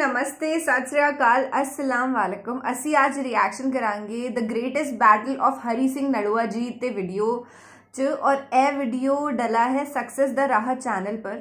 ਨਮਸਤੇ ਸਤਿ ਸ੍ਰੀ ਅਕਾਲ ਅਸਲਾਮ ਵਾਲੇਕੁਮ ਅਸੀਂ ਅੱਜ ਰਿਐਕਸ਼ਨ ਕਰਾਂਗੇ the greatest battle of Hari Singh Nalwa ji ਤੇ ਵੀਡੀਓ ਚ और ਇਹ ਵੀਡੀਓ डला है सक्सेस द राह चैनल पर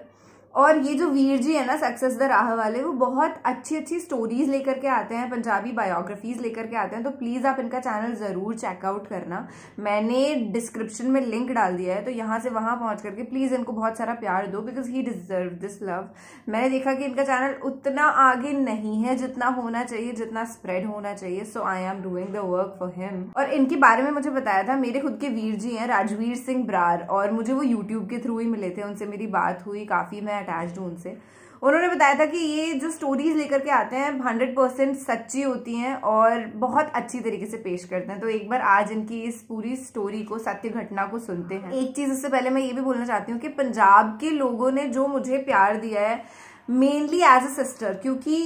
और ये जो वीर जी है ना सक्सेस द राह वाले, वो बहुत अच्छी अच्छी स्टोरीज लेकर के आते हैं, पंजाबी बायोग्राफीज लेकर के आते हैं तो प्लीज़ आप इनका चैनल ज़रूर चेकआउट करना। मैंने डिस्क्रिप्शन में लिंक डाल दिया है तो यहाँ से वहाँ पहुँच करके प्लीज़ इनको बहुत सारा प्यार दो because he deserve this love मैंने देखा कि इनका चैनल उतना आगे नहीं है, जितना होना चाहिए, जितना स्प्रेड होना चाहिए so I am doing the work for him और इनके बारे में मुझे बताया था, मेरे खुद के वीर जी हैं, राजवीर सिंह ब्रार, और मुझे वो यूट्यूब के थ्रू ही मिले थे, उनसे मेरी बात हुई, काफ़ी मैं अटैच्ड हूँ उनसे। उन्होंने बताया था कि ये जो स्टोरीज लेकर के आते हैं हंड्रेड परसेंट सच्ची होती हैं और बहुत अच्छी तरीके से पेश करते हैं। तो एक बार आज इनकी इस पूरी स्टोरी को, सत्य घटना को सुनते हैं। एक चीज़ उससे पहले मैं ये भी बोलना चाहती हूँ कि पंजाब के लोगों ने जो मुझे प्यार दिया है मेनली एज अ सिस्टर क्योंकि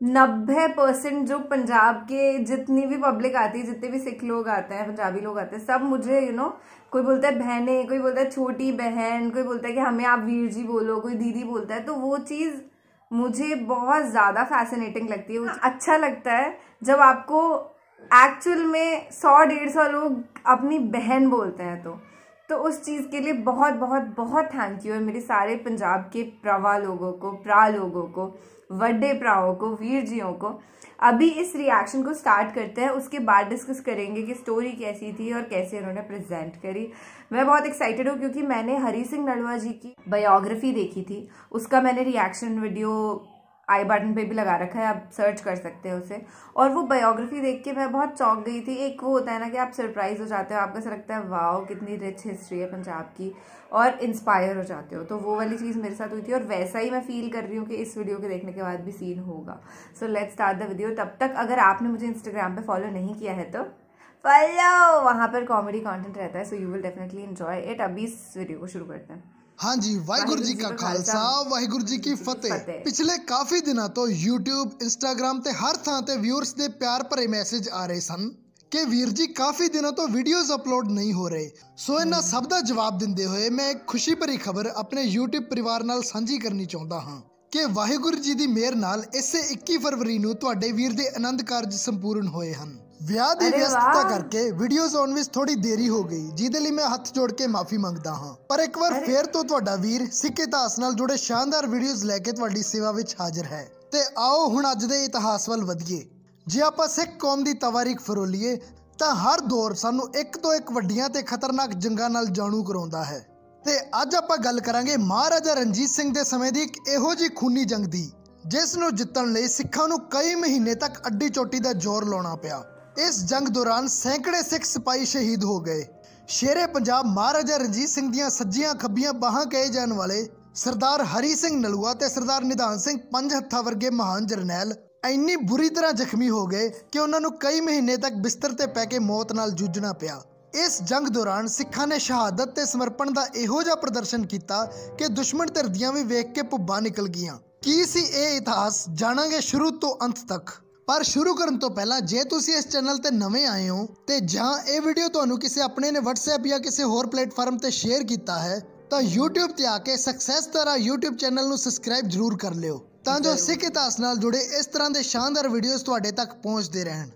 नब्बे परसेंट जो पंजाब के जितनी भी पब्लिक आती है जितने भी सिख लोग आते हैं पंजाबी लोग आते हैं सब मुझे यू you नो know, कोई बोलता है बहनें कोई बोलता है छोटी बहन कोई बोलता है कि हमें आप वीर जी बोलो कोई दीदी बोलता है तो वो चीज़ मुझे बहुत ज़्यादा फैसिनेटिंग लगती है। अच्छा लगता है जब आपको एक्चुअल में सौ डेढ़ सौ लोग अपनी बहन बोलते हैं तो। तो उस चीज़ के लिए बहुत बहुत बहुत थैंक यू है मेरे सारे पंजाब के प्रवा लोगों को, प्रा लोगों को, वड्डे प्राओं को, वीर जियों को। अभी इस रिएक्शन को स्टार्ट करते हैं, उसके बाद डिस्कस करेंगे कि स्टोरी कैसी थी और कैसे उन्होंने प्रेजेंट करी। मैं बहुत एक्साइटेड हूँ क्योंकि मैंने हरी सिंह नलवा जी की बायोग्राफी देखी थी। उसका मैंने रिएक्शन वीडियो आई बटन पे भी लगा रखा है, आप सर्च कर सकते हैं उसे। और वो बायोग्राफी देख के मैं बहुत चौंक गई थी। एक वो होता है ना कि आप सरप्राइज़ हो जाते हो, आपको ऐसा लगता है, वाओ, कितनी रिच हिस्ट्री है पंजाब की, और इंस्पायर हो जाते हो। तो वो वाली चीज़ मेरे साथ हुई थी और वैसा ही मैं फील कर रही हूँ कि इस वीडियो के देखने के बाद भी सीन होगा। So let's start the video तब तक अगर आपने मुझे इंस्टाग्राम पर फॉलो नहीं किया है तो फॉलो वहाँ पर कॉमेडी कंटेंट रहता है so you will definitely enjoy it अभी इस वीडियो को शुरू करते हैं। ਹਾਂਜੀ ਵਾਹਿਗੁਰੂ ਜੀ ਕਾ ਖਾਲਸਾ ਵਾਹਿਗੁਰੂ ਜੀ ਕੀ ਫਤਿਹ। ਪਿਛਲੇ ਕਾਫੀ ਦਿਨਾਂ ਤੋਂ YouTube Instagram ਤੇ ਹਰ ਥਾਂ ਤੇ ਵਿਊਅਰਸ ਦੇ ਪਿਆਰ ਭਰੇ ਮੈਸੇਜ ਆ ਰਹੇ ਸਨ ਕਿ ਵੀਰ ਜੀ ਕਾਫੀ ਦਿਨਾਂ ਤੋਂ ਵੀਡੀਓਜ਼ ਅਪਲੋਡ ਨਹੀਂ ਹੋ ਰਹੇ। ਸੋ ਇਹਨਾਂ ਸਭ ਦਾ ਜਵਾਬ ਦਿੰਦੇ ਹੋਏ ਮੈਂ ਇੱਕ ਖੁਸ਼ੀ ਭਰੀ ਖਬਰ ਆਪਣੇ YouTube ਪਰਿਵਾਰ ਨਾਲ ਸਾਂਝੀ ਕਰਨੀ ਚਾਹੁੰਦਾ ਹਾਂ ਕਿ ਵਾਹਿਗੁਰੂ ਜੀ ਦੀ ਮਿਹਰ ਨਾਲ ਇਸੇ 21 ਫਰਵਰੀ ਨੂੰ ਤੁਹਾਡੇ ਵੀਰ ਦੇ ਆਨੰਦ ਕਾਰਜ ਸੰਪੂਰਨ ਹੋਏ ਹਨ। ਵਿਆਹ ਦੀ ਵਿਅਸਤਤਾ ਕਰਕੇ ਵੀਡੀਓਜ਼ ਆਉਣ ਵਿੱਚ ਥੋੜੀ ਦੇਰੀ ਹੋ ਗਈ ਜਿਹਦੇ ਲਈ ਮੈਂ ਹੱਥ ਜੋੜ ਕੇ ਮਾਫੀ ਮੰਗਦਾ ਹਾਂ। ਪਰ ਇੱਕ ਵਾਰ ਫੇਰ ਤੋਂ ਤੁਹਾਡਾ ਵੀਰ ਸਿੱਖ ਇਤਿਹਾਸ ਨਾਲ ਜੁੜੇ ਸ਼ਾਨਦਾਰ ਵੀਡੀਓਜ਼ ਲੈ ਕੇ ਤੁਹਾਡੀ ਸੇਵਾ ਵਿੱਚ ਹਾਜ਼ਰ ਹੈ। ਤੇ ਆਓ ਹੁਣ ਅੱਜ ਦੇ ਇਤਿਹਾਸ ਵੱਲ ਵਧੀਏ। ਜੇ ਆਪਾਂ ਸਿੱਖ ਕੌਮ ਦੀ ਤਵਾਰੀਖ ਫਰੋਲੀਏ ਤਾਂ ਹਰ ਦੌਰ ਸਾਨੂੰ ਇੱਕ ਤੋਂ ਇੱਕ ਵੱਡੀਆਂ ਤੇ ਖਤਰਨਾਕ ਜੰਗਾਂ ਨਾਲ ਜਾਣੂ ਕਰਾਉਂਦਾ ਹੈ। ਤੇ ਅੱਜ ਆਪਾਂ ਗੱਲ ਕਰਾਂਗੇ ਮਹਾਰਾਜਾ ਰਣਜੀਤ ਸਿੰਘ ਦੇ ਸਮੇਂ ਦੀ ਇੱਕ ਇਹੋ ਜੀ ਖੂਨੀ ਜੰਗ ਦੀ ਜਿਸ ਨੂੰ ਜਿੱਤਣ ਲਈ ਸਿੱਖਾਂ ਨੂੰ ਕਈ ਮਹੀਨੇ ਤੱਕ ਅੱਡੀ ਚੋਟੀ ਦਾ ਜ਼ੋਰ ਲਾਉਣਾ ਪਿਆ। ਇਸ ਜੰਗ ਦੌਰਾਨ ਸੈਂਕੜੇ ਸਿੱਖ ਸਿਪਾਹੀ ਸ਼ਹੀਦ ਹੋ ਗਏ। ਸ਼ੇਰੇ ਪੰਜਾਬ ਮਹਾਰਾਜਾ ਰਣਜੀਤ ਸਿੰਘ ਦੀਆਂ ਸੱਜੀਆਂ ਖੱਬੀਆਂ ਬਾਹਾਂ ਕਹੇ ਜਾਣ ਵਾਲੇ ਸਰਦਾਰ ਹਰੀ ਸਿੰਘ ਨਲੂਆ ਤੇ ਸਰਦਾਰ ਨਿਧਾਨ ਸਿੰਘ ਪੰਜ ਹੱਥਾਂ ਵਰਗੇ ਮਹਾਨ ਜਰਨੈਲ ਇੰਨੀ ਬੁਰੀ ਤਰ੍ਹਾਂ ਜ਼ਖਮੀ ਹੋ ਗਏ ਕਿ ਉਹਨਾਂ ਨੂੰ ਕਈ ਮਹੀਨੇ ਤੱਕ ਬਿਸਤਰ ਤੇ ਪੈ ਕੇ ਮੌਤ ਨਾਲ ਜੂਝਣਾ ਪਿਆ। ਇਸ ਜੰਗ ਦੌਰਾਨ ਸਿੱਖਾਂ ਨੇ ਸ਼ਹਾਦਤ ਤੇ ਸਮਰਪਣ ਦਾ ਇਹੋ ਜਿਹਾ ਪ੍ਰਦਰਸ਼ਨ ਕੀਤਾ ਕਿ ਦੁਸ਼ਮਣ ਧਰਦੀਆਂ ਵੀ ਵੇਖ ਕੇ ਭੁੱਬਾਂ ਨਿਕਲ ਗਈਆਂ। ਕੀ ਸੀ ਇਹ ਇਤਿਹਾਸ? ਜਾਣਾਂਗੇ ਸ਼ੁਰੂ ਤੋਂ ਅੰਤ ਤੱਕ। ਪਰ ਸ਼ੁਰੂ ਕਰਨ ਤੋਂ ਪਹਿਲਾਂ ਜੇ ਤੁਸੀਂ ਇਸ ਚੈਨਲ ਤੇ ਨਵੇਂ ਆਏ ਹੋ ਤੇ ਜਾਂ ਇਹ ਵੀਡੀਓ ਤੁਹਾਨੂੰ ਕਿਸੇ ਆਪਣੇ ਨੇ WhatsApp ਜਾਂ ਕਿਸੇ ਹੋਰ ਪਲੇਟਫਾਰਮ ਤੇ ਸ਼ੇਅਰ ਕੀਤਾ ਹੈ, ਤਾਂ YouTube ਤੇ ਆ ਕੇ ਸਕਸੈਸ ਤਰ੍ਹਾਂ YouTube ਚੈਨਲ ਨੂੰ ਸਬਸਕ੍ਰਾਈਬ ਜ਼ਰੂਰ ਕਰ ਲਿਓ, ਤਾਂ ਜੋ ਸਿੱਖ ਇਤਿਹਾਸ ਨਾਲ ਜੁੜੇ ਇਸ ਤਰ੍ਹਾਂ ਦੇ ਸ਼ਾਨਦਾਰ ਵੀਡੀਓਜ਼ ਤੁਹਾਡੇ ਤੱਕ ਪਹੁੰਚਦੇ ਰਹਿਣ।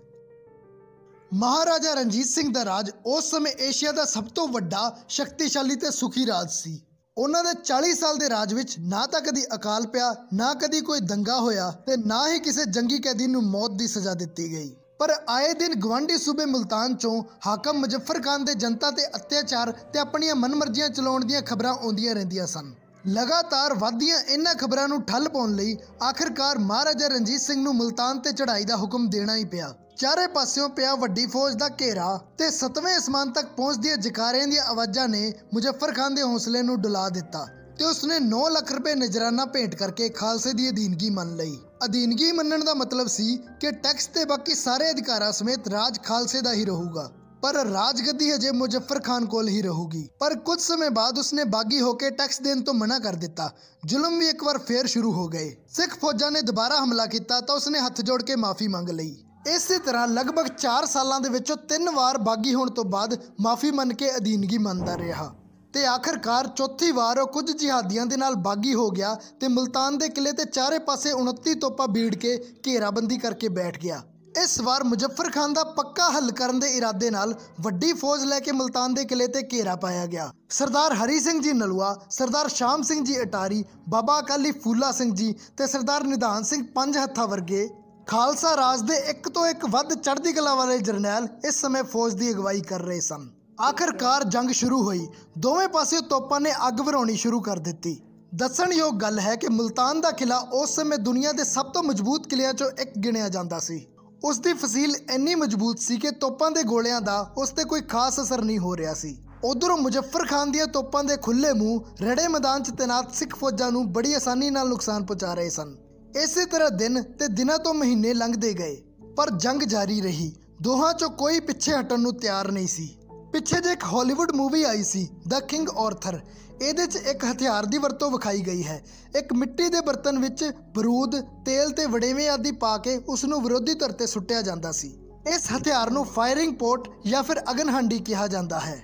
ਮਹਾਰਾਜਾ ਰਣਜੀਤ ਸਿੰਘ ਦਾ ਰਾਜ ਉਸ ਸਮੇਂ ਏਸ਼ੀਆ ਦਾ ਸਭ ਤੋਂ ਵੱਡਾ, ਸ਼ਕਤੀਸ਼ਾਲੀ ਤੇ ਸੁਖੀ ਰਾਜ ਸੀ। ਉਹਨਾਂ ਦੇ 40 ਸਾਲ ਦੇ ਰਾਜ ਵਿੱਚ ਨਾ ਤਾਂ ਕਦੀ ਅਕਾਲ ਪਿਆ, ਨਾ ਕਦੀ ਕੋਈ ਦੰਗਾ ਹੋਇਆ ਤੇ ਨਾ ਹੀ ਕਿਸੇ ਜੰਗੀ ਕੈਦੀ ਨੂੰ ਮੌਤ ਦੀ ਸਜ਼ਾ ਦਿੱਤੀ ਗਈ। ਪਰ ਆਏ ਦਿਨ ਗਵਾਂਡੀ ਸੂਬੇ ਮੁਲਤਾਨ ਚੋਂ ਹਾਕਮ ਮੁਜ਼ੱਫਰ ਖਾਨ ਦੇ ਜਨਤਾ ਤੇ ਅਤਿਆਚਾਰ ਤੇ ਆਪਣੀਆਂ ਮਨਮਰਜ਼ੀਆਂ ਚਲਾਉਣ ਦੀਆਂ ਖਬਰਾਂ ਆਉਂਦੀਆਂ ਰਹਿੰਦੀਆਂ ਸਨ। ਲਗਾਤਾਰ ਵਧਦੀਆਂ ਇਹਨਾਂ ਖਬਰਾਂ ਨੂੰ ਠੱਲ ਪਾਉਣ ਲਈ ਆਖਿਰਕਾਰ ਮਹਾਰਾਜਾ ਰਣਜੀਤ ਸਿੰਘ ਨੂੰ ਮੁਲਤਾਨ ਤੇ ਚੜ੍ਹਾਈ ਦਾ ਹੁਕਮ ਦੇਣਾ ਹੀ ਪਿਆ। ਚਾਰੇ ਪਾਸਿਓਂ ਪਿਆ ਵੱਡੀ ਫੌਜ ਦਾ ਘੇਰਾ ਤੇ ਸਤਵੇਂ ਅਸਮਾਨ ਤੱਕ ਪਹੁੰਚਦੀਆਂ ਜਕਾਰਿਆਂ ਦੀਆਂ ਆਵਾਜ਼ਾਂ ਨੇ ਮੁਜ਼ੱਫਰ ਖਾਨ ਦੇ ਹੌਸਲੇ ਨੂੰ ਡੁਲਾ ਦਿੱਤਾ ਤੇ ਉਸਨੇ 9 ਲੱਖ ਰੁਪਏ ਨਜਰਾਨਾ ਭੇਂਟ ਕਰਕੇ ਖਾਲਸੇ ਦੀ ਅਧੀਨਗੀ ਮੰਨ ਲਈ। ਅਧੀਨਗੀ ਮੰਨਣ ਦਾ ਮਤਲਬ ਸੀ ਕਿ ਟੈਕਸ ਤੇ ਬਾਕੀ ਸਾਰੇ ਅਧਿਕਾਰਾਂ ਸਮੇਤ ਰਾਜ ਖਾਲਸੇ ਦਾ ਹੀ ਰਹੂਗਾ। ਪਰ ਰਾਜਗੱਦੀ ਹਜੇ ਮੁਜ਼ੱਫਰ ਖਾਨ ਕੋਲ ਹੀ ਰਹੂਗੀ। ਪਰ ਕੁਝ ਸਮੇਂ ਬਾਅਦ ਉਸਨੇ ਬਾਗੀ ਹੋ ਕੇ ਟੈਕਸ ਦੇਣ ਤੋਂ ਮਨਾ ਕਰ ਦਿੱਤਾ। ਜ਼ੁਲਮ ਵੀ ਇੱਕ ਵਾਰ ਫੇਰ ਸ਼ੁਰੂ ਹੋ ਗਏ। ਸਿੱਖ ਫੌਜਾਂ ਨੇ ਦੁਬਾਰਾ ਹਮਲਾ ਕੀਤਾ ਤਾਂ ਉਸਨੇ ਹੱਥ ਜੋੜ ਕੇ ਮਾਫੀ ਮੰਗ ਲਈ। ਇਸੇ ਤਰ੍ਹਾਂ ਲਗਭਗ 4 ਸਾਲਾਂ ਦੇ ਵਿੱਚੋਂ ਤਿੰਨ ਵਾਰ ਬਾਗੀ ਹੋਣ ਤੋਂ ਬਾਅਦ ਮਾਫੀ ਮੰਨ ਕੇ ਅਧੀਨਗੀ ਮੰਨਦਾ ਰਿਹਾ ਤੇ ਆਖਰਕਾਰ ਚੌਥੀ ਵਾਰ ਉਹ ਕੁਝ ਜਿਹਾਦੀਆਂ ਦੇ ਨਾਲ ਬਾਗੀ ਹੋ ਗਿਆ ਤੇ ਮੁਲਤਾਨ ਦੇ ਕਿਲੇ ਤੇ ਚਾਰੇ ਪਾਸੇ 29 ਤੋਪਾਂ ਬੀੜ ਕੇ ਘੇਰਾਬੰਦੀ ਕਰਕੇ ਬੈਠ ਗਿਆ। ਇਸ ਵਾਰ ਮੁਜ਼ੱਫਰ ਖਾਨ ਦਾ ਪੱਕਾ ਹੱਲ ਕਰਨ ਦੇ ਇਰਾਦੇ ਨਾਲ ਵੱਡੀ ਫੌਜ ਲੈ ਕੇ ਮੁਲਤਾਨ ਦੇ ਕਿਲੇ ਤੇ ਘੇਰਾ ਪਾਇਆ ਗਿਆ। ਸਰਦਾਰ ਹਰੀ ਸਿੰਘ ਜੀ ਨਲੂਆ, ਸਰਦਾਰ ਸ਼ਾਮ ਸਿੰਘ ਜੀ ਅਟਾਰੀ, ਬਾਬਾ ਅਕਾਲੀ ਫੂਲਾ ਸਿੰਘ ਜੀ ਤੇ ਸਰਦਾਰ ਨਿਧਾਨ ਸਿੰਘ ਪੰਜ ਹੱਥਾਂ ਵਰਗੇ ਖਾਲਸਾ ਰਾਜ ਦੇ ਇੱਕ ਤੋਂ ਇੱਕ ਵੱਧ ਚੜ੍ਹਦੀ ਕਲਾ ਵਾਲੇ ਜਰਨੈਲ ਇਸ ਸਮੇਂ ਫੌਜ ਦੀ ਅਗਵਾਈ ਕਰ ਰਹੇ ਸਨ। ਆਖਰਕਾਰ ਜੰਗ ਸ਼ੁਰੂ ਹੋਈ। ਦੋਵੇਂ ਪਾਸੇ ਤੋਪਾਂ ਨੇ ਅੱਗ ਵਰਾਉਣੀ ਸ਼ੁਰੂ ਕਰ ਦਿੱਤੀ। ਦੱਸਣਯੋਗ ਗੱਲ ਹੈ ਕਿ ਮੁਲਤਾਨ ਦਾ ਕਿਲਾ ਉਸ ਸਮੇਂ ਦੁਨੀਆ ਦੇ ਸਭ ਤੋਂ ਮਜ਼ਬੂਤ ਕਿਲਿਆਂ 'ਚੋਂ ਇੱਕ ਗਿਣਿਆ ਜਾਂਦਾ ਸੀ। ਉਸ ਦੀ ਫਸੀਲ ਇੰਨੀ ਮਜ਼ਬੂਤ ਸੀ ਕਿ ਤੋਪਾਂ ਦੇ ਗੋਲਿਆਂ ਦਾ ਉਸ ਤੇ ਕੋਈ ਖਾਸ ਅਸਰ ਨਹੀਂ ਹੋ ਰਿਹਾ ਸੀ। ਉਧਰੋਂ ਮੁਜ਼ੱਫਰ ਖਾਨ ਦੀਆਂ ਤੋਪਾਂ ਦੇ ਖੁੱਲੇ ਮੂੰਹ, ਰੜੇ ਮੈਦਾਨ 'ਚ ਤੈਨਾਤ ਸਿੱਖ ਫੌਜਾਂ ਨੂੰ ਬੜੀ ਆਸਾਨੀ ਨਾਲ ਨੁਕਸਾਨ ਪਹੁੰਚਾ ਰਹੇ ਸਨ। ਇਸੇ ਤਰ੍ਹਾਂ ਦਿਨ ਤੇ ਦਿਨਾਂ ਤੋਂ ਮਹੀਨੇ ਲੰਘਦੇ ਗਏ ਪਰ ਜੰਗ ਜਾਰੀ ਰਹੀ। ਦੋਹਾਂ 'ਚੋਂ ਕੋਈ ਪਿੱਛੇ ਹਟਣ ਨੂੰ ਤਿਆਰ ਨਹੀਂ ਸੀ। ਪਿੱਛੇ ਜੇ ਇੱਕ ਹਾਲੀਵੁੱਡ ਮੂਵੀ ਆਈ ਸੀ ਦ ਕਿੰਗ ਆਰਥਰ ਇਹਦੇ 'ਚ ਇੱਕ ਹਥਿਆਰ ਦੀ ਵਰਤੋਂ ਵਿਖਾਈ ਗਈ ਹੈ। ਇੱਕ ਮਿੱਟੀ ਦੇ ਬਰਤਨ ਵਿੱਚ ਬਰੂਦ ਤੇਲ ਤੇ ਵੜੇਵੇਂ ਆਦਿ ਪਾ ਕੇ ਉਸ ਨੂੰ ਵਿਰੋਧੀ ਧਿਰ ਤੇ ਸੁੱਟਿਆ ਜਾਂਦਾ ਸੀ। ਇਸ ਹਥਿਆਰ ਨੂੰ ਫਾਇਰਿੰਗ ਪੋਟ ਜਾਂ ਫਿਰ ਅਗਨ ਹਾਂਡੀ ਕਿਹਾ ਜਾਂਦਾ ਹੈ।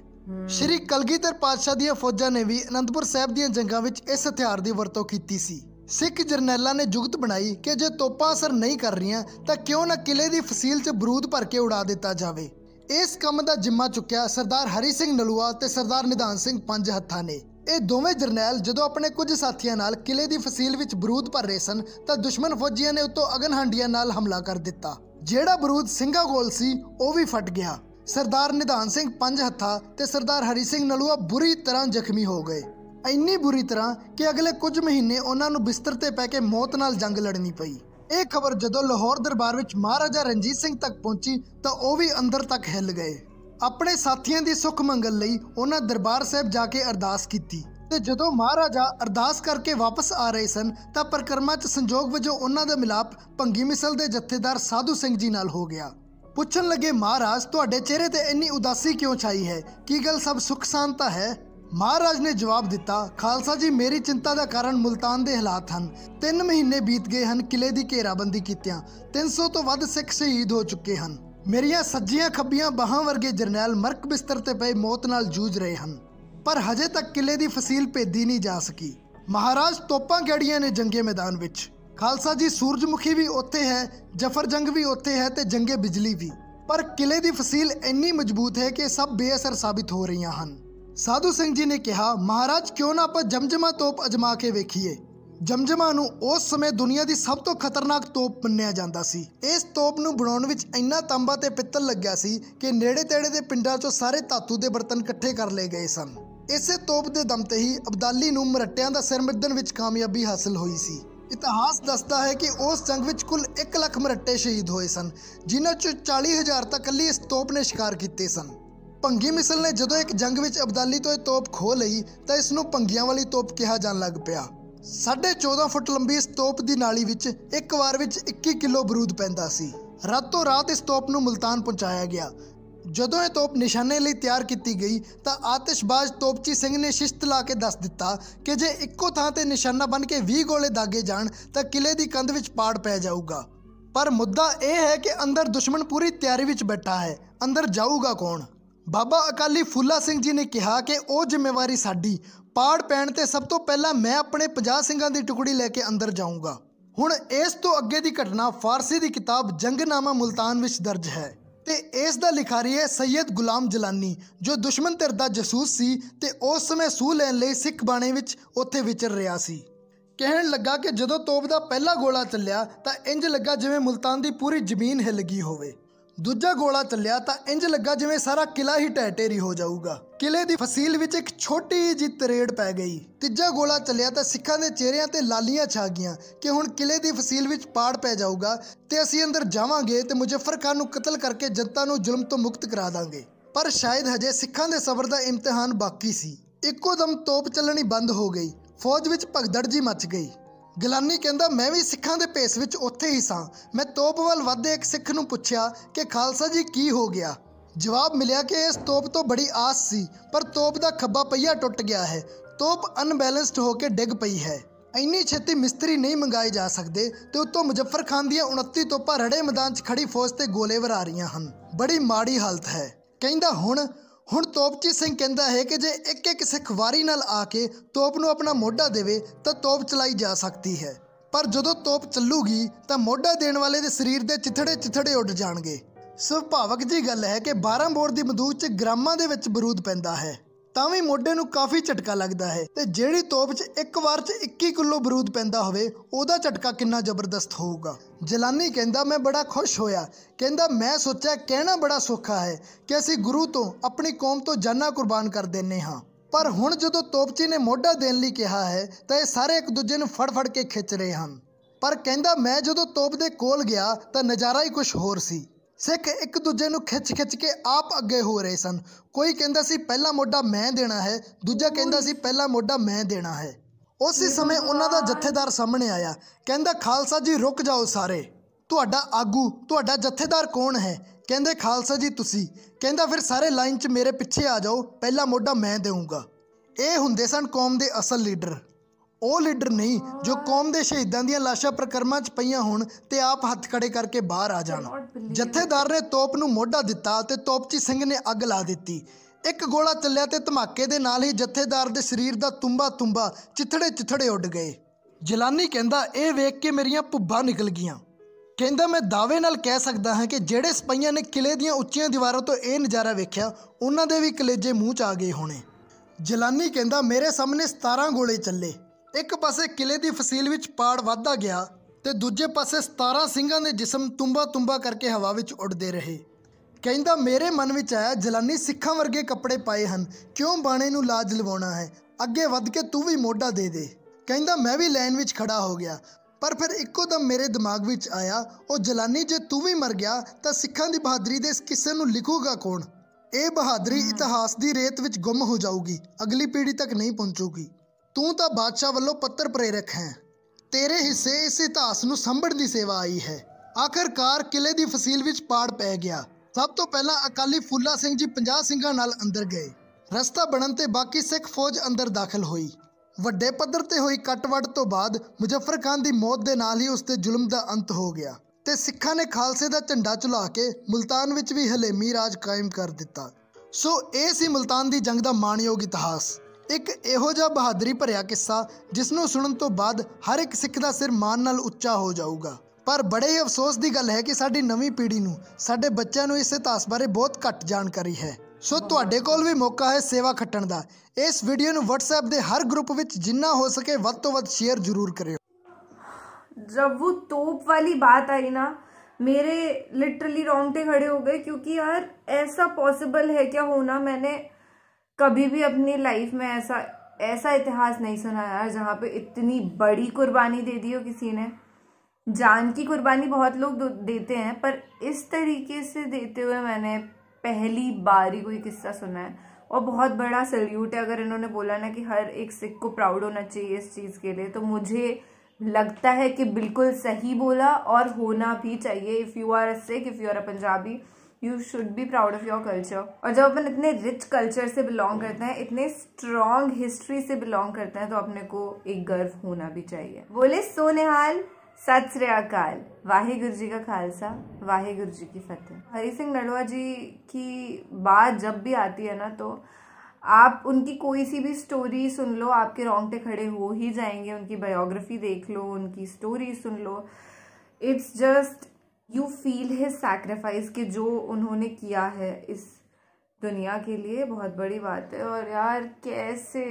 ਸ਼੍ਰੀ ਕਲਗੀਧਰ ਪਾਤਸ਼ਾਹ ਦੀਆਂ ਫੌਜਾਂ ਨੇ ਵੀ ਅਨੰਦਪੁਰ ਸਾਹਿਬ ਦੀਆਂ ਜੰਗਾਂ ਵਿੱਚ ਇਸ ਹਥਿਆਰ ਦੀ ਵਰਤੋਂ ਕੀਤੀ ਸੀ। ਸਿੱਖ ਜਰਨੈਲਾਂ ਨੇ ਜੁਗਤ ਬਣਾਈ ਕਿ ਜੇ ਤੋਪਾਂ ਅਸਰ ਨਹੀਂ ਕਰ ਰਹੀਆਂ, ਤਾਂ ਕਿਉਂ ਨਾ ਕਿਲੇ ਦੀ ਫਸੀਲ 'ਚ ਬਰੂਦ ਭਰ ਕੇ ਉਡਾ ਦਿੱਤਾ ਜਾਵੇ। ਇਸ ਕੰਮ ਦਾ ਜਿੰਮਾ ਚੁੱਕਿਆ ਸਰਦਾਰ ਹਰੀ ਸਿੰਘ ਨਲੂਆ ਤੇ ਸਰਦਾਰ ਨਿਧਾਨ ਸਿੰਘ ਪੰਜ ਹੱਥਾਂ ਨੇ। ਇਹ ਦੋਵੇਂ ਜਰਨੈਲ ਜਦੋਂ ਆਪਣੇ ਕੁਝ ਸਾਥੀਆਂ ਨਾਲ ਕਿਲੇ ਦੀ ਫਸੀਲ ਵਿੱਚ ਬਰੂਦ ਭਰ ਰਹੇ ਸਨ, ਤਾਂ ਦੁਸ਼ਮਣ ਫੌਜੀਆਂ ਨੇ ਉਤੋਂ ਅਗਨ ਹਾਂਡੀਆਂ ਨਾਲ ਹਮਲਾ ਕਰ ਦਿੱਤਾ। ਜਿਹੜਾ ਬਰੂਦ ਸਿੰਘਾਂ ਕੋਲ ਸੀ, ਉਹ ਵੀ ਫਟ ਗਿਆ। ਸਰਦਾਰ ਨਿਧਾਨ ਸਿੰਘ ਪੰਜ ਹੱਥਾਂ ਤੇ ਸਰਦਾਰ ਹਰੀ ਸਿੰਘ ਨਲੂਆ ਬੁਰੀ ਤਰ੍ਹਾਂ ਜ਼ਖਮੀ ਹੋ ਗਏ। ਇੰਨੀ ਬੁਰੀ ਤਰ੍ਹਾਂ ਕਿ ਅਗਲੇ ਕੁਝ ਮਹੀਨੇ ਉਹਨਾਂ ਨੂੰ ਬਿਸਤਰ ਤੇ ਪੈ ਕੇ ਮੌਤ ਨਾਲ ਜੰਗ ਲੜਨੀ ਪਈ। ਇਹ ਖਬਰ ਜਦੋਂ ਲਾਹੌਰ ਦਰਬਾਰ ਵਿੱਚ ਮਹਾਰਾਜਾ ਰਣਜੀਤ ਸਿੰਘ ਤੱਕ ਪਹੁੰਚੀ, ਤਾਂ ਉਹ ਵੀ ਅੰਦਰ ਤੱਕ ਹਿੱਲ ਗਏ। ਆਪਣੇ ਸਾਥੀਆਂ ਦੀ ਸੁੱਖ ਮੰਗਣ ਲਈ ਉਹਨਾਂ ਦਰਬਾਰ ਸਾਹਿਬ ਜਾ ਕੇ ਅਰਦਾਸ ਕੀਤੀ। ਤੇ ਜਦੋਂ ਮਹਾਰਾਜਾ ਅਰਦਾਸ ਕਰਕੇ ਵਾਪਸ ਆ ਰਹੇ ਸਨ, ਤਾਂ ਪਰਕਰਮਾ 'ਚ ਸੰਜੋਗ ਵਜੋਂ ਉਹਨਾਂ ਦਾ ਮਿਲਾਪ ਭੰਗੀ ਮਿਸਲ ਦੇ ਜਥੇਦਾਰ ਸਾਧੂ ਸਿੰਘ ਜੀ ਨਾਲ ਹੋ ਗਿਆ। ਪੁੱਛਣ ਲੱਗੇ, ਮਹਾਰਾਜ, ਤੁਹਾਡੇ ਚਿਹਰੇ ਤੇ ਇੰਨੀ ਉਦਾਸੀ ਕਿਉਂ ਛਾਈ ਹੈ? ਕੀ ਗੱਲ ਸਭ ਸੁੱਖ ਸ਼ਾਂਤਾ ਹੈ? ਮਹਾਰਾਜ ਨੇ ਜਵਾਬ ਦਿੱਤਾ, ਖਾਲਸਾ ਜੀ, ਮੇਰੀ ਚਿੰਤਾ ਦਾ ਕਾਰਨ ਮੁਲਤਾਨ ਦੇ ਹਾਲਾਤ ਹਨ। 3 ਮਹੀਨੇ ਬੀਤ ਗਏ ਹਨ ਕਿਲੇ ਦੀ ਘੇਰਾਬੰਦੀ ਕੀਤਿਆਂ। 300 ਤੋਂ ਵੱਧ ਸਿੱਖ ਸ਼ਹੀਦ ਹੋ ਚੁੱਕੇ ਹਨ। ਮੇਰੀਆਂ ਸੱਜੀਆਂ ਖੱਬੀਆਂ ਬਾਹਾਂ ਵਰਗੇ ਜਰਨੈਲ ਮਰਕ ਬਿਸਤਰ ਤੇ ਪਏ ਮੌਤ ਨਾਲ ਜੂਝ ਰਹੇ ਹਨ। ਪਰ ਹਜੇ ਤੱਕ ਕਿਲੇ ਦੀ ਫਸੀਲ ਭੇਦੀ ਨਹੀਂ ਜਾ ਸਕੀ। ਮਹਾਰਾਜ ਤੋਪਾਂ ਗੜੀਆਂ ਨੇ ਜੰਗੇ ਮੈਦਾਨ ਵਿੱਚ। ਖਾਲਸਾ ਜੀ, ਸੂਰਜਮੁਖੀ ਵੀ ਉੱਥੇ ਹੈ, ਜਫਰ ਜੰਗ ਵੀ ਉੱਥੇ ਹੈ ਤੇ ਜੰਗੇ ਬਿਜਲੀ ਵੀ। ਪਰ ਕਿਲੇ ਦੀ ਫਸੀਲ ਇੰਨੀ ਮਜ਼ਬੂਤ ਹੈ ਕਿ ਸਭ ਬੇਅਸਰ ਸਾਬਿਤ ਹੋ ਰਹੀਆਂ ਹਨ। ਸਾਧੂ ਸਿੰਘ ਜੀ ਨੇ ਕਿਹਾ, ਮਹਾਰਾਜ, ਕਿਉਂ ਨਾ ਆਪਾਂ ਜਮਜਮਾ ਤੋਪ ਅਜਮਾ ਕੇ ਵੇਖੀਏ? ਜਮਜਮਾ ਨੂੰ ਉਸ ਸਮੇਂ ਦੁਨੀਆ ਦੀ ਸਭ ਤੋਂ ਖਤਰਨਾਕ ਤੋਪ ਮੰਨਿਆ ਜਾਂਦਾ ਸੀ। ਇਸ ਤੋਪ ਨੂੰ ਬਣਾਉਣ ਵਿੱਚ ਇੰਨਾ ਤਾਂਬਾ ਤੇ ਪਿੱਤਲ ਲੱਗਿਆ ਸੀ ਕਿ ਨੇੜੇ ਤੇੜੇ ਦੇ ਪਿੰਡਾਂ 'ਚੋਂ ਸਾਰੇ ਧਾਤੂ ਦੇ ਬਰਤਨ ਇਕੱਠੇ ਕਰ ਲਏ ਗਏ ਸਨ। ਇਸੇ ਤੋਪ ਦੇ ਦਮ ਤੇ ਹੀ ਅਬਦਾਲੀ ਨੂੰ ਮਰੱਟਿਆਂ ਦਾ ਸਿਰ ਮਿੱਧਣ ਵਿੱਚ ਕਾਮਯਾਬੀ ਹਾਸਲ ਹੋਈ ਸੀ। ਇਤਿਹਾਸ ਦੱਸਦਾ ਹੈ ਕਿ ਉਸ ਜੰਗ ਵਿੱਚ ਕੁੱਲ 1 ਲੱਖ ਮਰੱਟੇ ਸ਼ਹੀਦ ਹੋਏ ਸਨ, ਜਿਨ੍ਹਾਂ 'ਚ 40000 ਤਾਂ ਕੱਲੀ ਇਸ ਤੋਪ ਨੇ ਸ਼ਿਕਾਰ ਕੀਤੇ ਸਨ। ਭੰਗੀ ਮਿਸਲ ਨੇ ਜਦੋਂ ਇੱਕ ਜੰਗ ਵਿੱਚ ਅਬਦਾਲੀ ਤੋਂ ਇਹ ਤੋਪ ਖੋ ਲਈ, ਤਾਂ ਇਸ ਨੂੰ ਭੰਗੀਆਂ ਵਾਲੀ ਤੋਪ ਕਿਹਾ ਜਾਣ ਲੱਗ ਪਿਆ। 14.5 ਫੁੱਟ ਲੰਬੀ ਇਸ ਤੋਪ ਦੀ ਨਾਲੀ ਵਿੱਚ ਇੱਕ ਵਾਰ ਵਿੱਚ 21 ਕਿਲੋ ਬਰੂਦ ਪੈਂਦਾ ਸੀ। ਰਾਤੋਂ ਰਾਤ ਇਸ ਤੋਪ ਨੂੰ ਮੁਲਤਾਨ ਪਹੁੰਚਾਇਆ ਗਿਆ। ਜਦੋਂ ਇਹ ਤੋਪ ਨਿਸ਼ਾਨੇ ਲਈ ਤਿਆਰ ਕੀਤੀ ਗਈ, ਤਾਂ ਆਤਿਸ਼ਬਾਜ਼ ਤੋਪਚੀ ਸਿੰਘ ਨੇ ਸ਼ਿਸ਼ਤ ਲਾ ਕੇ ਦੱਸ ਦਿੱਤਾ ਕਿ ਜੇ ਇੱਕੋ ਥਾਂ ਤੇ ਨਿਸ਼ਾਨਾ ਬਣ ਕੇ 20 ਗੋਲੇ ਦਾਗੇ ਜਾਣ, ਤਾਂ ਕਿਲੇ ਦੀ ਕੰਧ ਵਿੱਚ ਪਾੜ ਪੈ ਜਾਊਗਾ। ਪਰ ਮੁੱਦਾ ਇਹ ਹੈ ਕਿ ਅੰਦਰ ਦੁਸ਼ਮਣ ਪੂਰੀ ਤਿਆਰੀ ਵਿੱਚ ਬੈਠਾ ਹੈ। ਅੰਦਰ ਜਾਊਗਾ ਕੌਣ? ਬਾਬਾ ਅਕਾਲੀ ਫੁੱਲਾ ਸਿੰਘ ਜੀ ਨੇ ਕਿਹਾ ਕਿ ਉਹ ਜ਼ਿੰਮੇਵਾਰੀ ਸਾਡੀ। ਪਾੜ ਪੈਣ ਤੇ ਸਭ ਤੋਂ ਪਹਿਲਾਂ ਮੈਂ ਆਪਣੇ 50 ਸਿੰਘਾਂ ਦੀ ਟੁਕੜੀ ਲੈ ਕੇ ਅੰਦਰ ਜਾਊਂਗਾ। ਹੁਣ ਇਸ ਤੋਂ ਅੱਗੇ ਦੀ ਘਟਨਾ ਫਾਰਸੀ ਦੀ ਕਿਤਾਬ ਜੰਗਨਾਮਾ ਮੁਲਤਾਨ ਵਿੱਚ ਦਰਜ ਹੈ। ਤੇ ਇਸ ਦਾ ਲਿਖਾਰੀ ਹੈ ਸੈਯਦ ਗੁਲਾਮ ਜਲਾਨੀ, ਜੋ ਦੁਸ਼ਮਣ ਧਿਰ ਦਾ ਜਸੂਸ ਸੀ ਤੇ ਉਸ ਸਮੇਂ ਸੂਹ ਲੈਣ ਲਈ ਸਿੱਖ ਬਾਣੇ ਵਿੱਚ ਉੱਥੇ ਵਿਚਰ ਰਿਹਾ ਸੀ। ਕਹਿਣ ਲੱਗਾ ਕਿ ਜਦੋਂ ਤੋਪ ਦਾ ਪਹਿਲਾ ਗੋਲਾ ਚੱਲਿਆ ਤਾਂ ਇੰਜ ਲੱਗਾ ਜਿਵੇਂ ਮੁਲਤਾਨ ਦੀ ਪੂਰੀ ਜ਼ਮੀਨ ਹਿੱਲ ਗਈ ਹੋਵੇ। ਦੂਜਾ ਗੋਲਾ ਚੱਲਿਆ ਤਾਂ ਇੰਜ ਲੱਗਾ ਜਿਵੇਂ ਸਾਰਾ ਕਿਲਾ ਹੀ ਢਹਿ ਢੇਰੀ ਹੋ ਜਾਊਗਾ। ਕਿਲੇ ਦੀ ਫਸੀਲ ਵਿੱਚ ਇੱਕ ਛੋਟੀ ਜਿਹੀ ਤਰੇੜ ਪੈ ਗਈ। ਤੀਜਾ ਗੋਲਾ ਚੱਲਿਆ ਤਾਂ ਸਿੱਖਾਂ ਦੇ ਚਿਹਰਿਆਂ ਤੇ ਲਾਲੀਆਂ ਛਾ ਗਈਆਂ ਕਿ ਹੁਣ ਕਿਲੇ ਦੀ ਫਸੀਲ ਵਿੱਚ ਪਾੜ ਪੈ ਜਾਊਗਾ ਤੇ ਅਸੀਂ ਅੰਦਰ ਜਾਵਾਂਗੇ ਤੇ ਮੁਜ਼ੱਫਰ ਖਾਨ ਨੂੰ ਕਤਲ ਕਰਕੇ ਜਨਤਾ ਨੂੰ ਜ਼ੁਲਮ ਤੋਂ ਮੁਕਤ ਕਰਾ ਦਾਂਗੇ। ਪਰ ਸ਼ਾਇਦ ਹਜੇ ਸਿੱਖਾਂ ਦੇ ਸਬਰ ਦਾ ਇਮਤਿਹਾਨ ਬਾਕੀ ਸੀ। ਇੱਕੋ ਦਮ ਤੋਪ ਚੱਲਣੀ ਬੰਦ ਹੋ ਗਈ। ਫੌਜ ਵਿੱਚ ਭਗਦੜ ਜੀ ਮਚ ਗਈ। ਗਿਲਾਨੀ ਕਹਿੰਦਾ, ਮੈਂ ਵੀ ਸਿੱਖਾਂ ਦੇ ਭੇਸ ਵਿੱਚ ਉੱਥੇ ਹੀ ਸਾਂ। ਮੈਂ ਤੋਪ ਵੱਲ ਵੱਧੇ ਇੱਕ ਸਿੱਖ ਨੂੰ ਪੁੱਛਿਆ ਕਿ, ਖਾਲਸਾ ਜੀ, ਕੀ ਹੋ ਗਿਆ? ਜਵਾਬ ਮਿਲਿਆ ਕਿ ਇਸ ਤੋਪ ਤੋਂ ਬੜੀ ਆਸ ਸੀ, ਪਰ ਤੋਪ ਦਾ ਖੱਬਾ ਪਹੀਆ ਟੁੱਟ ਗਿਆ ਹੈ। ਤੋਪ ਅਨਬੈਲੈਂਸਡ ਹੋ ਕੇ ਡਿੱਗ ਪਈ ਹੈ। ਇੰਨੀ ਛੇਤੀ ਮਿਸਤਰੀ ਨਹੀਂ ਮੰਗਾਏ ਜਾ ਸਕਦੇ ਤੇ ਉਤੋਂ ਮੁਜ਼ੱਫਰ ਖਾਨ ਦੀਆਂ 29 ਤੋਪਾਂ ਰੜੇ ਮੈਦਾਨ 'ਚ ਖੜੀ ਫੌਜ ਤੇ ਗੋਲੇ ਵਰਾ ਰਹੀਆਂ ਹਨ। ਬੜੀ ਮਾੜੀ ਹਾਲਤ ਹੈ। ਕਹਿੰਦਾ, ਹੁਣ ਹੁਣ ਤੋਪਚੀ ਸਿੰਘ ਕਹਿੰਦਾ ਹੈ ਕਿ ਜੇ ਇੱਕ ਇੱਕ ਸਿੱਖ ਵਾਰੀ ਨਾਲ ਆ ਕੇ ਤੋਪ ਨੂੰ ਆਪਣਾ ਮੋਢਾ ਦੇਵੇ ਤਾਂ ਤੋਪ ਚਲਾਈ ਜਾ ਸਕਦੀ ਹੈ। ਪਰ ਜਦੋਂ ਤੋਪ ਚੱਲੂਗੀ ਤਾਂ ਮੋਢਾ ਦੇਣ ਵਾਲੇ ਦੇ ਸਰੀਰ ਦੇ ਚਿਥੜੇ ਚਿਥੜੇ ਉੱਡ ਜਾਣਗੇ। ਸੁਭਾਵਕ ਜੀ ਗੱਲ ਹੈ ਕਿ 12 ਬੋਰ ਦੀ ਮਦੂਦ 'ਚ ਗ੍ਰਾਮਾਂ ਦੇ ਵਿੱਚ ਬਰੂਦ ਪੈਂਦਾ ਹੈ। ਤਾਂ ਵੀ ਮੋਢੇ ਨੂੰ ਕਾਫੀ ਝਟਕਾ ਲੱਗਦਾ ਹੈ ਤੇ ਜਿਹੜੀ ਤੋਪ 'ਚ ਇੱਕ ਵਾਰ 'ਚ 21 ਕਿਲੋ ਬਰੂਦ ਪੈਂਦਾ ਹੋਵੇ, ਉਹਦਾ ਝਟਕਾ ਕਿੰਨਾ ਜ਼ਬਰਦਸਤ ਹੋਊਗਾ? ਜਲਾਨੀ ਕਹਿੰਦਾ, ਮੈਂ ਬੜਾ ਖੁਸ਼ ਹੋਇਆ। ਕਹਿੰਦਾ, ਮੈਂ ਸੋਚਿਆ ਕਹਿਣਾ ਬੜਾ ਸੌਖਾ ਹੈ ਕਿ ਅਸੀਂ ਗੁਰੂ ਤੋਂ ਆਪਣੀ ਕੌਮ ਤੋਂ ਜਾਨਾਂ ਕੁਰਬਾਨ ਕਰ ਦਿੰਨੇ ਹਾਂ। ਪਰ ਹੁਣ ਜਦੋਂ ਤੋਪਚੀ ਨੇ ਮੋਢਾ ਦੇਣ ਲਈ ਕਿਹਾ ਹੈ, ਤਾਂ ਇਹ ਸਾਰੇ ਇੱਕ ਦੂਜੇ ਨੂੰ ਫੜ ਫੜ ਕੇ ਖਿੱਚ ਰਹੇ ਹਨ। ਪਰ ਕਹਿੰਦਾ, ਮੈਂ ਜਦੋਂ ਤੋਪ ਦੇ ਕੋਲ ਗਿਆ, ਤਾਂ ਨਜ਼ਾਰਾ ਹੀ ਕੁਝ ਹੋਰ ਸੀ। ਸਿੱਖ ਇੱਕ ਦੂਜੇ ਨੂੰ ਖਿੱਚ ਖਿੱਚ ਕੇ ਆਪ ਅੱਗੇ ਹੋ ਰਹੇ ਸਨ। ਕੋਈ ਕਹਿੰਦਾ ਸੀ, ਪਹਿਲਾ ਮੋਢਾ ਮੈਂ ਦੇਣਾ ਹੈ, ਦੂਜਾ ਕਹਿੰਦਾ ਸੀ, ਪਹਿਲਾ ਮੋਢਾ ਮੈਂ ਦੇਣਾ ਹੈ। ਉਸੇ ਸਮੇਂ ਉਹਨਾਂ ਦਾ ਜਥੇਦਾਰ ਸਾਹਮਣੇ ਆਇਆ, ਕਹਿੰਦਾ, ਖਾਲਸਾ ਜੀ, ਰੁਕ ਜਾਓ ਸਾਰੇ। ਤੁਹਾਡਾ ਆਗੂ, ਤੁਹਾਡਾ ਜਥੇਦਾਰ ਕੌਣ ਹੈ? ਕਹਿੰਦੇ, ਖਾਲਸਾ ਜੀ, ਤੁਸੀਂ। ਕਹਿੰਦਾ, ਫਿਰ ਸਾਰੇ ਲਾਈਨ 'ਚ ਮੇਰੇ ਪਿੱਛੇ ਆ ਜਾਓ, ਪਹਿਲਾ ਮੋਢਾ ਮੈਂ ਦੇਵਾਂਗਾ ਇਹ ਹੁੰਦੇ ਸਨ ਕੌਮ ਦੇ ਅਸਲ ਲੀਡਰ। ਉਹ ਲੀਡਰ ਨਹੀਂ ਜੋ ਕੌਮ ਦੇ ਸ਼ਹੀਦਾਂ ਦੀਆਂ ਲਾਸ਼ਾਂ ਪ੍ਰਕਰਮਾਂ 'ਚ ਪਈਆਂ ਹੋਣ ਤੇ ਆਪ ਹੱਥ ਖੜੇ ਕਰਕੇ ਬਾਹਰ ਆ ਜਾਣ। ਜਥੇਦਾਰ ਨੇ ਤੋਪ ਨੂੰ ਮੋਢਾ ਦਿੱਤਾ ਤੇ ਤੋਪਚੀ ਸਿੰਘ ਨੇ ਅੱਗ ਲਾ ਦਿੱਤੀ। ਇੱਕ ਗੋਲਾ ਚੱਲਿਆ ਤੇ ਧਮਾਕੇ ਦੇ ਨਾਲ ਹੀ ਜਥੇਦਾਰ ਦੇ ਸਰੀਰ ਦਾ ਤੁੰਬਾ ਤੁੰਬਾ ਚਿਥੜੇ ਚਿਥੜੇ ਉੱਡ ਗਏ। ਜਲਾਨੀ ਕਹਿੰਦਾ ਇਹ ਵੇਖ ਕੇ ਮੇਰੀਆਂ ਭੁੱਬਾਂ ਨਿਕਲ ਗਈਆਂ। ਕਹਿੰਦਾ ਮੈਂ ਦਾਅਵੇ ਨਾਲ ਕਹਿ ਸਕਦਾ ਹਾਂ ਕਿ ਜਿਹੜੇ ਸਪਈਆਂ ਨੇ ਕਿਲੇ ਦੀਆਂ ਉੱਚੀਆਂ ਦੀਵਾਰਾਂ ਤੋਂ ਇਹ ਨਜ਼ਾਰਾ ਵੇਖਿਆ ਉਹਨਾਂ ਦੇ ਵੀ ਕਲੇਜੇ ਮੂੰਹ 'ਚ ਆ ਗਏ ਹੋਣੇ। ਜਲਾਨੀ ਕਹਿੰਦਾ ਮੇਰੇ ਸਾਹਮਣੇ 17 ਗੋਲੇ ਚੱਲੇ। ਇੱਕ ਪਾਸੇ ਕਿਲੇ ਦੀ ਫਸੀਲ ਵਿੱਚ ਪਾੜ ਵੱਧਦਾ ਗਿਆ ਤੇ ਦੂਜੇ ਪਾਸੇ 17 ਸਿੰਘਾਂ ਦੇ ਜਿਸਮ ਤੁੰਬਾ ਤੁੰਬਾ ਕਰਕੇ ਹਵਾ ਵਿੱਚ ਉੱਡਦੇ ਰਹੇ। ਕਹਿੰਦਾ, ਮੇਰੇ ਮਨ ਵਿੱਚ ਆਇਆ, ਜਲਾਨੀ ਸਿੱਖਾਂ ਵਰਗੇ ਕੱਪੜੇ ਪਾਏ ਹਨ। ਕਿਉਂ ਬਾਣੇ ਨੂੰ ਲਾਜ ਲਵਾਉਣਾ ਹੈ? ਅੱਗੇ ਵੱਧ ਕੇ ਤੂੰ ਵੀ ਮੋਢਾ ਦੇ ਦੇ। ਕਹਿੰਦਾ, ਮੈਂ ਵੀ ਲਾਈਨ ਵਿੱਚ ਖੜਾ ਹੋ ਗਿਆ, ਪਰ ਫਿਰ ਇੱਕੋ ਦਮ ਮੇਰੇ ਦਿਮਾਗ ਵਿੱਚ ਆਇਆ, ਉਹ ਜਲਾਨੀ, ਜੇ ਤੂੰ ਵੀ ਮਰ ਗਿਆ, ਤਾਂ ਸਿੱਖਾਂ ਦੀ ਬਹਾਦਰੀ ਦੇ ਇਸ ਕਿੱਸੇ ਨੂੰ ਲਿਖੂਗਾ ਕੌਣ? ਇਹ ਬਹਾਦਰੀ ਇਤਿਹਾਸ ਦੀ ਰੇਤ ਵਿੱਚ ਗੁੰਮ ਹੋ ਜਾਊਗੀ, ਅਗਲੀ ਪੀੜ੍ਹੀ ਤੱਕ ਨਹੀਂ ਪਹੁੰਚੂਗੀ। ਤੂੰ ਤਾਂ ਬਾਦਸ਼ਾਹ ਵੱਲੋਂ ਪੱਤਰ ਪ੍ਰੇਰਕ ਹੈ। ਤੇਰੇ ਹਿੱਸੇ ਇਸ ਇਤਿਹਾਸ ਨੂੰ ਸੰਭਣ ਦੀ ਸੇਵਾ ਆਈ ਹੈ। ਆਖਰਕਾਰ ਕਿਲੇ ਦੀ ਫਸੀਲ ਵਿੱਚ ਪਾੜ ਪੈ ਗਿਆ। ਸਭ ਤੋਂ ਪਹਿਲਾਂ ਅਕਾਲੀ ਫੁੱਲਾ ਸਿੰਘ ਜੀ 50 ਸਿੰਘਾਂ ਨਾਲ ਅੰਦਰ ਗਏ। ਰਸਤਾ ਬਣਨ ਤੇ ਬਾਕੀ ਸਿੱਖ ਫੌਜ ਅੰਦਰ ਦਾਖਲ ਹੋਈ। ਵੱਡੇ ਪੱਧਰ ਤੇ ਹੋਈ ਕੱਟਵੱਡ ਤੋਂ ਬਾਅਦ ਮੁਜ਼ੱਫਰ ਖਾਨ ਦੀ ਮੌਤ ਦੇ ਨਾਲ ਹੀ ਉਸ ਤੇ ਜ਼ੁਲਮ ਦਾ ਅੰਤ ਹੋ ਗਿਆ ਤੇ ਸਿੱਖਾਂ ਨੇ ਖਾਲਸੇ ਦਾ ਝੰਡਾ ਚੁਲਾ ਕੇ ਮੁਲਤਾਨ ਵਿੱਚ ਵੀ ਹਲੇਮੀ ਰਾਜ ਕਾਇਮ ਕਰ ਦਿੱਤਾ। ਸੋ ਇਹ ਸੀ ਮੁਲਤਾਨ ਦੀ ਜੰਗ ਦਾ ਮਾਣਯੋਗ ਇਤਿਹਾਸ। ਇੱਕ ਇਹੋ ਜਿਹਾ ਬਹਾਦਰੀ ਭਰਿਆ ਕਿੱਸਾ ਜਿਸ ਨੂੰ ਸੁਣਨ ਤੋਂ ਬਾਅਦ ਹਰ ਇੱਕ ਸਿੱਖ ਦਾ ਸਿਰ ਮਾਨ ਨਾਲ ਉੱਚਾ ਹੋ ਜਾਊਗਾ ਪਰ ਬੜੇ ਹੀ ਅਫਸੋਸ ਦੀ ਗੱਲ ਹੈ ਕਿ ਸਾਡੀ ਨਵੀਂ ਪੀੜ੍ਹੀ ਨੂੰ ਸਾਡੇ ਬੱਚਿਆਂ ਨੂੰ ਇਸ ਇਤਿਹਾਸ ਬਾਰੇ ਬਹੁਤ ਘੱਟ ਜਾਣਕਾਰੀ ਹੈ ਸੋ ਤੁਹਾਡੇ ਕੋਲ ਵੀ ਮੌਕਾ ਹੈ ਸੇਵਾ ਖੱਟਣ ਦਾ ਇਸ ਵੀਡੀਓ ਨੂੰ WhatsApp ਦੇ ਹਰ ਗਰੁੱਪ ਵਿੱਚ ਜਿੰਨਾ ਹੋ ਸਕੇ ਵੱਧ ਤੋਂ ਵੱਧ ਸ਼ੇਅਰ ਜ਼ਰੂਰ ਕਰਿਓ जब वो तोप वाली बात आई ना मेरे लिटरली रोंगटे खड़े हो गए क्योंकि यार ऐसा पॉसिबल है क्या होना मैंने कभी भी अपनी लाइफ में ऐसा ऐसा इतिहास नहीं सुना यार जहाँ पे इतनी बड़ी कुर्बानी दे दी हो किसी ने। जान की कुर्बानी बहुत लोग देते हैं, पर इस तरीके से देते हुए मैंने पहली बार ही कोई किस्सा सुना है। और बहुत बड़ा सल्यूट है, अगर इन्होंने बोला ना कि हर एक सिख को प्राउड होना चाहिए इस चीज़ के लिए तो मुझे लगता है कि बिल्कुल सही बोला और होना भी चाहिए। If you are a Sikh if you are a Punjabi you should be proud of your culture और जब अपन इतने रिच कल्चर से बिलोंग करते हैं, इतने स्ट्रॉन्ग हिस्ट्री से बिलोंग करते हैं तो अपने को एक गर्व होना भी चाहिए। बोले, सोनेहाल, सत श्री अकाल। वाहे गुरु जी का खालसा वाहे गुरु जी की फतेह। हरी सिंह नडवा जी की बात जब भी आती है ना तो आप उनकी कोई सी भी स्टोरी सुन लो, आपके रोंगटे खड़े हो ही जाएँगे, उनकी बायोग्राफी देख लो, उनकी स्टोरी सुन लो। It's just you feel his sacrifice कि जो उन्होंने किया है इस दुनिया के लिए, बहुत बड़ी बात है। और यार, कैसे?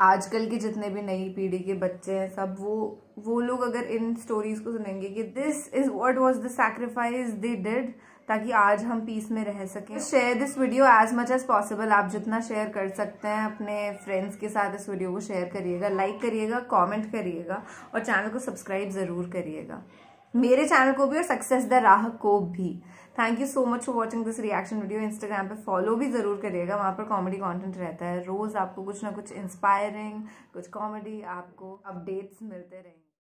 आजकल के जितने भी नई पीढ़ी के बच्चे हैं, सब वो वो लोग अगर इन स्टोरीज को सुनेंगे कि this is what was the sacrifice they did ताकि आज हम पीस में रह सकें। Share this video as much as possible आप जितना शेयर कर सकते हैं, अपने फ्रेंड्स के साथ इस वीडियो को शेयर करिएगा लाइक करिएगा कमेंट करिएगा, और चैनल को सब्सक्राइब ज़रूर करिएगा। मेरे चैनल को भी और सक्सेस द राह को भी। Thank you so much for watching this reaction video Instagram पे फॉलो भी ज़रूर करिएगा। वहाँ पर कॉमेडी कंटेंट रहता है। रोज आपको कुछ ना कुछ इंस्पायरिंग कुछ कॉमेडी आपको अपडेट्स मिलते रहेंगे